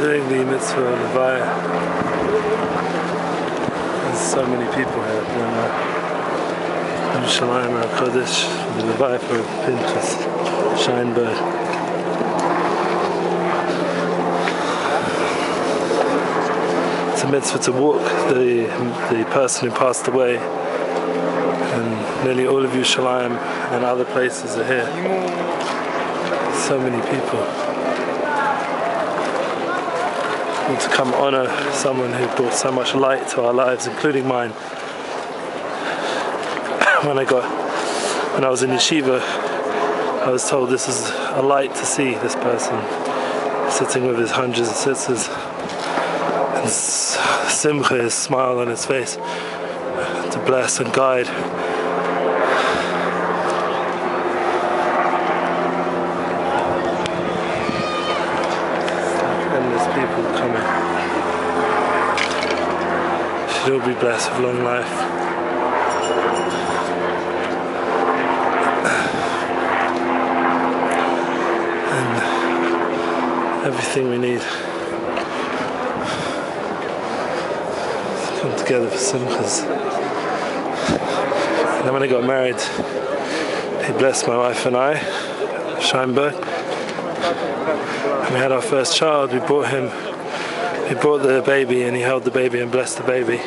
doing the mitzvah of Levaya. There's so many people here that. Yerushalayim or Kodesh, the Levaya for Pinchas Scheinberg. It's a mitzvah to walk the, the person who passed away and nearly all of Yerushalayim and other places are here. So many people. To come honor someone who brought so much light to our lives, including mine. When I got, when I was in yeshiva, I was told this is a light to see this person sitting with his hundreds of sisters and simcha, his smile on his face to bless and guide. Endless people coming. Should all be blessed with long life. And everything we need. to Come together for simchas. And then when I got married, he blessed my wife and I, Scheinberg. We had our first child. We brought him, he brought the baby and he held the baby and blessed the baby.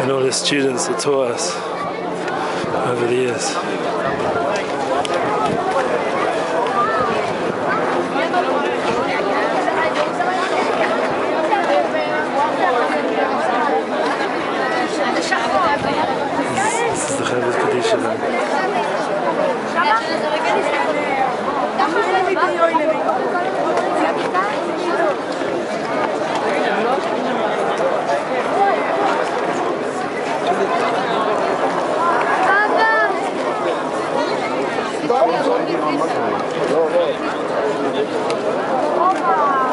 And all the students that taught us over the years. Opa!